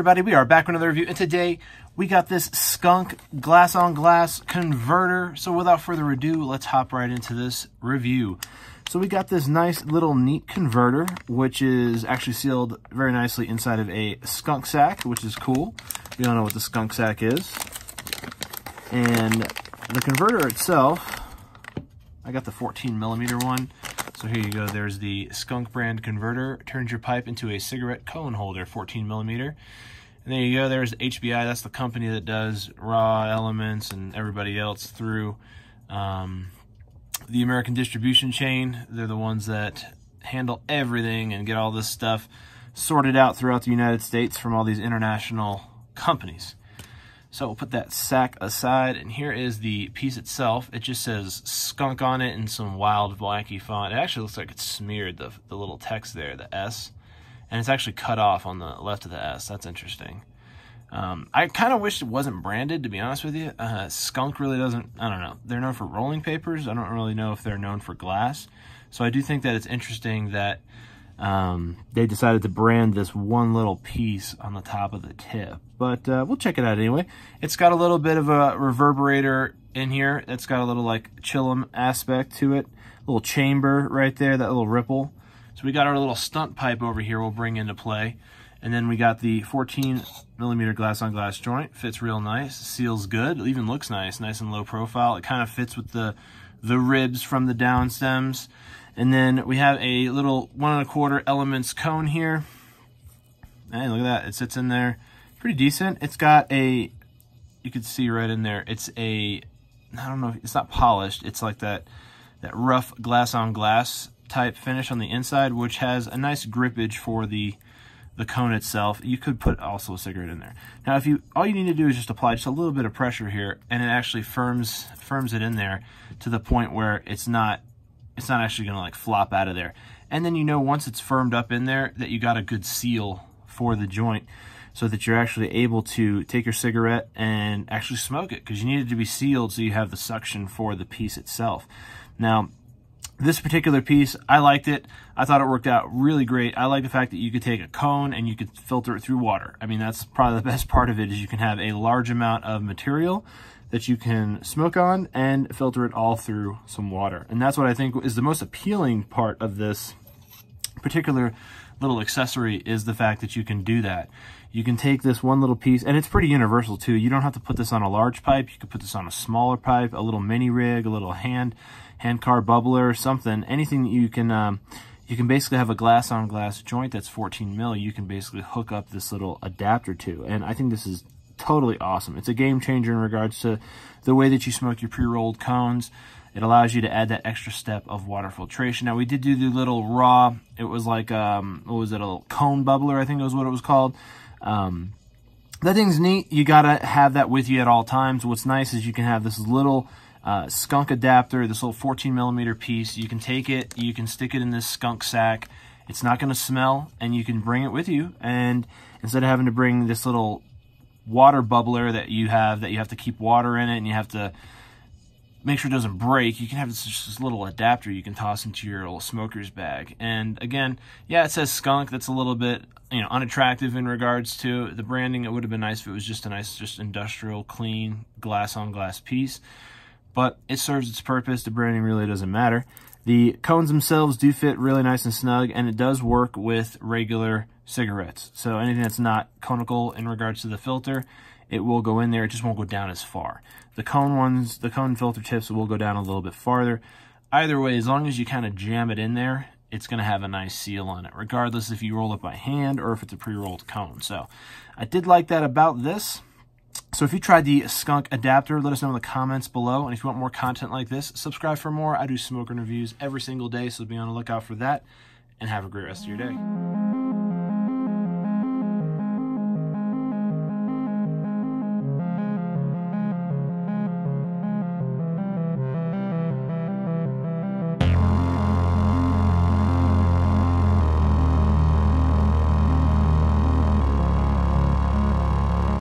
everybody, we are back with another review, and today we got this skunk glass on glass converter. So without further ado, let's hop right into this review. So we got this nice little neat converter, which is actually sealed very nicely inside of a skunk sack, which is cool. We all know what the skunk sack is. And the converter itself, I got the 14 millimeter one. So here you go. There's the skunk brand converter. Turns your pipe into a cigarette cone holder, 14 millimeter. And there you go. There's HBI. That's the company that does Raw Elements and everybody else through um, the American distribution chain. They're the ones that handle everything and get all this stuff sorted out throughout the United States from all these international companies. So we'll put that sack aside, and here is the piece itself. It just says skunk on it in some wild blacky font. It actually looks like it's smeared, the, the little text there, the S, and it's actually cut off on the left of the S. That's interesting. Um, I kind of wish it wasn't branded, to be honest with you. Uh, skunk really doesn't, I don't know. They're known for rolling papers. I don't really know if they're known for glass. So I do think that it's interesting that um, they decided to brand this one little piece on the top of the tip. But uh, we'll check it out anyway. It's got a little bit of a reverberator in here. It's got a little like chillum aspect to it. Little chamber right there, that little ripple. So we got our little stunt pipe over here we'll bring into play. And then we got the 14 millimeter glass on glass joint. Fits real nice, seals good, it even looks nice, nice and low profile. It kind of fits with the, the ribs from the down stems. And then we have a little one and a quarter elements cone here. Hey, look at that, it sits in there. Pretty decent. It's got a, you can see right in there, it's a, I don't know, it's not polished. It's like that, that rough glass on glass type finish on the inside, which has a nice grippage for the the cone itself. You could put also a cigarette in there. Now, if you all you need to do is just apply just a little bit of pressure here, and it actually firms firms it in there to the point where it's not it's not actually going to like flop out of there. And then you know once it's firmed up in there that you got a good seal for the joint so that you're actually able to take your cigarette and actually smoke it because you need it to be sealed so you have the suction for the piece itself. Now, this particular piece, I liked it. I thought it worked out really great. I like the fact that you could take a cone and you could filter it through water. I mean, that's probably the best part of it is you can have a large amount of material that you can smoke on and filter it all through some water. And that's what I think is the most appealing part of this particular little accessory is the fact that you can do that. You can take this one little piece, and it's pretty universal too. You don't have to put this on a large pipe. You can put this on a smaller pipe, a little mini rig, a little hand hand car bubbler, something, anything that you can, um, you can basically have a glass on glass joint that's 14 mil. You can basically hook up this little adapter to. And I think this is totally awesome. It's a game changer in regards to the way that you smoke your pre-rolled cones. It allows you to add that extra step of water filtration. Now, we did do the little raw, it was like, um, what was it, a cone bubbler, I think it was what it was called. Um, that thing's neat. You got to have that with you at all times. What's nice is you can have this little uh, skunk adapter, this little 14 millimeter piece. You can take it, you can stick it in this skunk sack. It's not going to smell, and you can bring it with you. And instead of having to bring this little water bubbler that you have, that you have to keep water in it, and you have to make sure it doesn't break, you can have this, this little adapter you can toss into your little smoker's bag. And again, yeah, it says skunk. That's a little bit you know unattractive in regards to the branding. It would have been nice if it was just a nice, just industrial, clean glass on glass piece but it serves its purpose. The branding really doesn't matter. The cones themselves do fit really nice and snug, and it does work with regular cigarettes. So anything that's not conical in regards to the filter, it will go in there. It just won't go down as far. The cone ones, the cone filter tips will go down a little bit farther. Either way, as long as you kind of jam it in there, it's going to have a nice seal on it, regardless if you roll it by hand or if it's a pre-rolled cone. So I did like that about this. So if you tried the skunk adapter, let us know in the comments below. And if you want more content like this, subscribe for more. I do smoking reviews every single day, so be on the lookout for that. And have a great rest of your day.